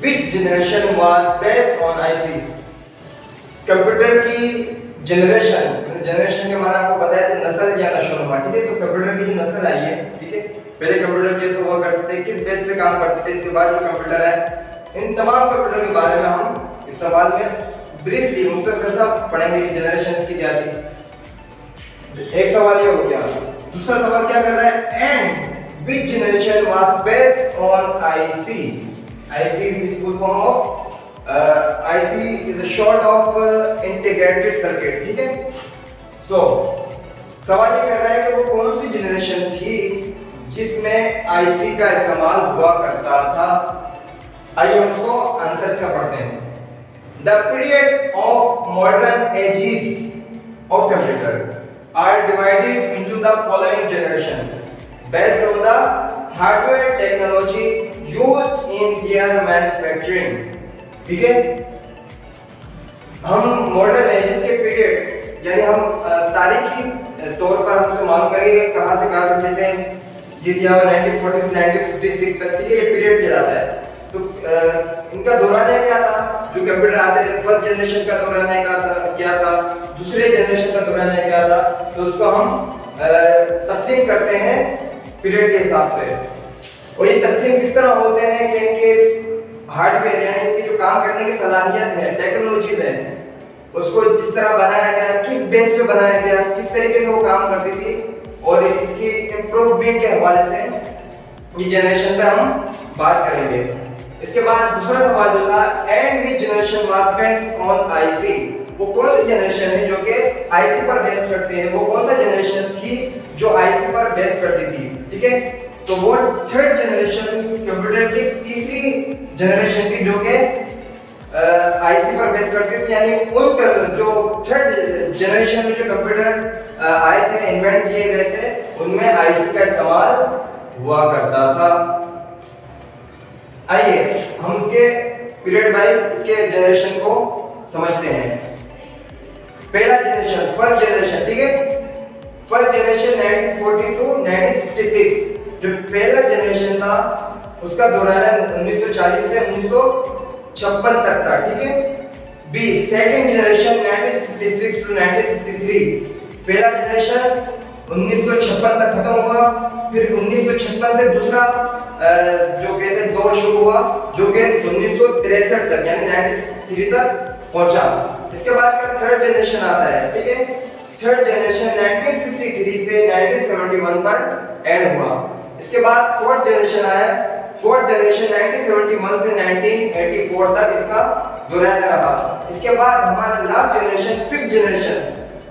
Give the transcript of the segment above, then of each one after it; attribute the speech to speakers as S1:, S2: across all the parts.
S1: which generation was based on IC computer की generation generation के माना आपको बताया था नस्ल या नशोनुमा ठीक है तो कंप्यूटर की जो नस्ल आई है, ठीक है? पहले कंप्यूटर कैसे हुआ करते थे किस बेस पे काम करते थे इसके बाद जो कंप्यूटर है, इन तमाम कंप्यूटर के बारे में हम इस सवाल में ब्रीफली मुख्तसर सा पढ़ेंगे जनरेशन की क्या थी। एक सवाल ये हो गया, दूसरा सवाल क्या कर रहा है? And which generation was based on IC IC is full form of uh, IC is a short of uh, integrated circuit ठीक है so सवाल ये कर रहा है कि वो कौन सी जनरेशन थी जिसमें IC का इस्तेमाल हुआ करता था आइए उसको आंसर क्या पढ़ते हैं The period of modern ages of computer are divided into the following generation based on the hardware technology used in their manufacturing. ठीक है? हम मॉडर्न के पीरियड यानी हम तारीखी तौर पर हम उसे मालूम करेंगे कहाँ से कहाँ तक जैसे ये दिया हुआ 1940 से 1956 तक ठीक ये पीरियड दिया जाता तो था? जो कंप्यूटर आते था दूसरे जनरेशन का दौरान क्या था? तो उसको हम तकसीम करते हैं पीरियड के हिसाब से। और ये तकसीम किस तरह होते हैं कि इनके हार्डवेयर यानी इनकी जो काम करने की सलाहियत है टेक्नोलॉजी है उसको जिस तरह बनाया गया, किस बेस पे बनाया गया, किस तरीके से वो काम करती थी, और इसकी इम्प्रूवमेंट के हवाले से ये जनरेशन पे हम बात करेंगे। इसके बाद दूसरा सवाल जो था and which generation was based on IC वो कौन सी जनरेशन है जो कि आईसी पर बेस करती है? वो कौन सा जनरेशन थी जो आईसी पर बेस करती थी? ठीक है? तो वो थर्ड जनरेशन कंप्यूटर की तीसरी जनरेशन थी जो कि आईसी पर बेस करती थी यानी उन जो थर्ड जनरेशन में जो कंप्यूटर आए थे इन्वेंट किए गए थे, उनमें आईसी का इस्तेमाल हुआ करता था। आइए, हम उसके पीरियड वाइज इसके जनरेशन को समझते हैं। पहला जनरेशन फ़र्स्ट जनरेशन ठीक है? फ़र्स्ट जनरेशन 1940 टू 1956 जो पहला जनरेशन था, उसका दौरान 1940 से 1956 तक था, ठीक है? बी सेकंड जनरेशन 1966 टू 1963 पहला जनरेशन 1956 तक खत्म हुआ, फिर 1956 से दूसरा जो कहते हैं दौर शुरू हुआ, जो कि 1963 तक, यानी 93 तक पहुँचा। इसके बाद का थर्ड जनरेशन आता है, ठीक है? थर्ड जनरेशन 1963 से 1971 पर एंड हुआ। इसके बाद फोर्थ जनरेशन आया। फोर्थ जनरेशन 1971 से 1984 तक इसका दौरान रहा। इसके बाद हमारा लास्ट जनरेशन फिफ्थ जनरेशन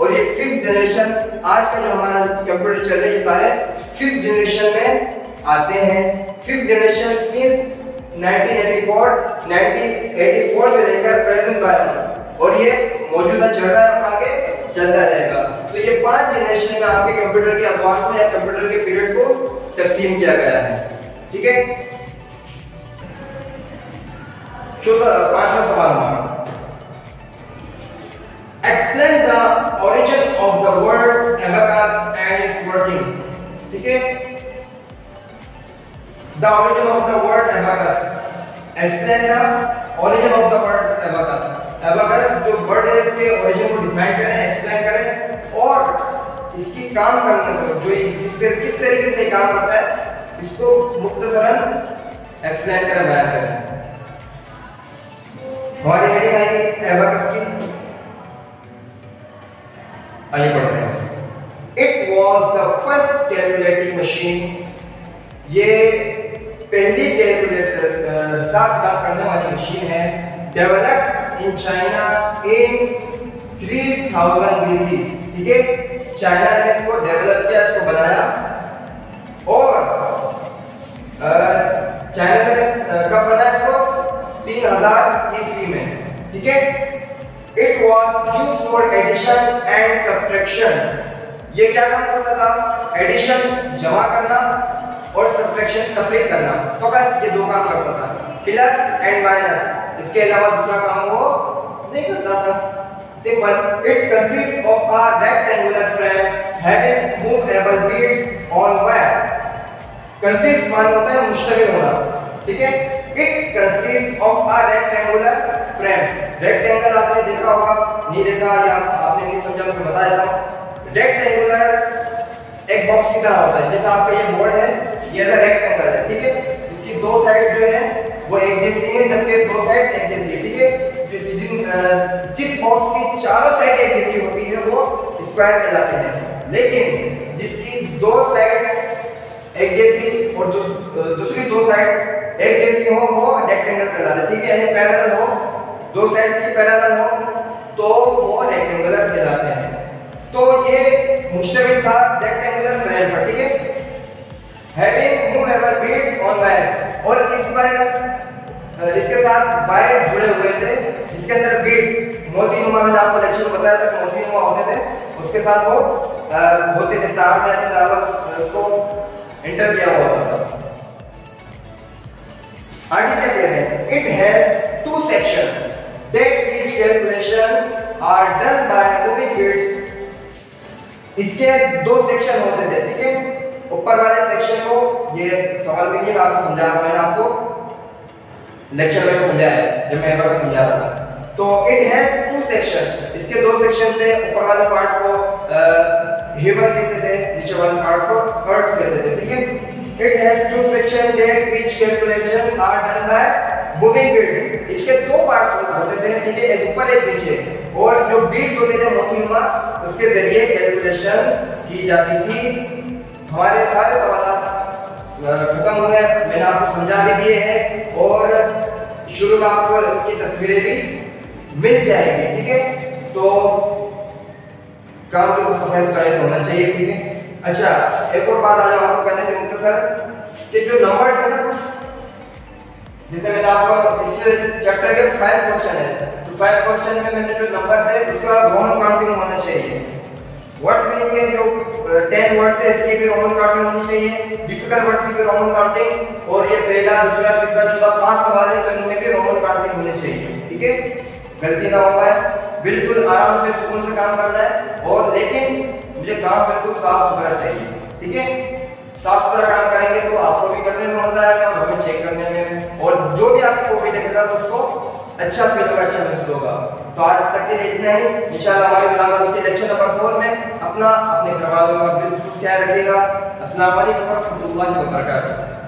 S1: और ये फिफ्थ जनरेशन आज का जो हमारा कंप्यूटर चल रहा ये सारे फिफ्थ जनरेशन में आते हैं। फिफ्थ जनरेशन मींस 1984 1984 से लेकर प्रेजेंट और ये मौजूदा चल रहा है आगे। चलता रहेगा। तो ये पाँच जनरेशन में आपके कंप्यूटर के अकाउंट में कंप्यूटर के पीरियड को तकसीम किया गया है। ठीक है? Origin of the world abacus of the world explain the origin of the world abacus abacus जो वर्ड है इसके origin को डिफाइन करें एक्सप्लेन करें, और इसकी काम करने को, जो जिस पे किस तरीके से काम करता है, इसको मुख्तसरन एक्सप्लेन करें, बयान करें। हमारी हेडिंग आई एबाकस की आइए पढ़ते हैं। It was the first calculating machine ये पहली कैलकुलेटर हिसाब किताब करने वाली मशीन है। Developed in China in 3000 BC ठीक है? चाइना ने इसको डेवलप किया, इसको बनाया। और चाइना ने कब बनाया इसको? तीन हज़ार ईस्वी में। ठीक है? It was use for addition and subtraction ये क्या काम करता था? एडिशन जमा करना और सब्ट्रैक्शन तफरीक करना। फकत ये दो काम करता था। प्लस एंड माइनस इसके अलावा दूसरा काम वो, नहीं करता था simple it consist of a rectangular frame having movable beads on wire consist मान होता है, मुश्तमिल होना। ठीक है? It consist of a rectangular frame rectangle आपने देखा होगा, नहीं देखा, या आपने नहीं समझा तो बता देता हूँ। रेक्टेंगुलर एक बॉक्स की तरह होता है। जैसे आपका ये बोर्ड है, ये रेक्टेंगल है। ठीक है? इसकी दो साइड जो है वो एक जैसी है जबकि दो साइड एक जैसी है ठीक है? जिन जिस बॉक्स की चारों साइड एक जैसी होती है, वो स्क्वायर कहलाते हैं। लेकिन जिसकी दो साइड एक जैसी और दूसरी दो साइड एक जैसी हो, वो रेक्टेंगल कहलाता है, ठीक है? यानी पैरेलल हो, दो साइड की पैरेलल हो तो वो रेक्टेंगुलर कहलाते हैं। तो ये मुश्तमिल था रेक्टेंगुलर फ्रेम पर, ठीक है? Having movable beads on wire और इस पर इसके साथ वायर जुड़े हुए थे, जिसके अंदर बीट्स मोती नुमा मैंने आपको लेक्चर में बताया था मोती नुमा होते थे। उसके साथ वो होते थे तार में ऐसे उसको एंटर किया हुआ था। आगे क्या कह रहे हैं? It has two section that each calculation are done by moving beads इसके दो सेक्शन होते थे, ठीक है? ऊपर वाले सेक्शन को, ये सवाल भी नहीं आपको समझा रहा मैंने आपको लेक्चर में समझाया जब मैं बार समझा रहा था। तो इट हैज़ टू सेक्शन इसके दो सेक्शन थे, ऊपर वाले पार्ट को हेवर कहते थे, नीचे वाले पार्ट को अर्थ कहते थे, ठीक है? It has two section that each calculation are done by moving bead इसके दो पार्ट होते थे है? एक ऊपर, एक नीचे। और जो बीट होते थे मोटिवा उसके ज़रिए कैलकुलेशन की जाती थी। हमारे सारे सवाल खत्म हो गए मैंने आपको समझा भी दिए हैं और शुरू में आपको उनकी तस्वीरें भी मिल जाएँगी, ठीक है? तो काम तो सफ़ाई सुथराई से होना चाहिए, ठीक है? अच्छा एक और बात आज आपको कहने से मुख्तसर कि जो नंबर है ना जैसे मैंने आपको इस चैप्टर के फाइव क्वेश्चन है तो फाइव क्वेश्चन में मैंने जो नंबर थे उसका रोमन काउंटिंग होना चाहिए। वर्ड मीनिंग के जो 10 वर्ड्स है इसकी भी रोमन काउंटिंग होनी चाहिए। डिफ़िकल्ट वर्ड्स की भी रोमन काउंटिंग और ये पहला, दूसरा, तीसरा, चौथा, पाँच सवाल है तो इनमें भी रोमन काउंटिंग होनी चाहिए, ठीक है? गलती ना हो पाए, बिल्कुल आराम से सुकून से काम करना है और लेकिन मुझे काम बिल्कुल साफ़ सुथरा चाहिए, ठीक है? साफ़ सुथरा काम करेंगे तो आपको भी करने में मज़ा आएगा और हमें चेक करने में। और जो भी आपकी कॉपी देखेगा तो उसको अच्छा फील होगा अच्छा महसूस होगा। तो आज तक के लिए इतना ही। इंशाल्लाह हमारी मुलाकात होती है लेक्चर नंबर फोर में अपना, अपने घर वालों का बिल्कुल ख्याल रखिएगा अस्सलाम वालेकुम वरहमतुल्लाहि वबरकातुहू।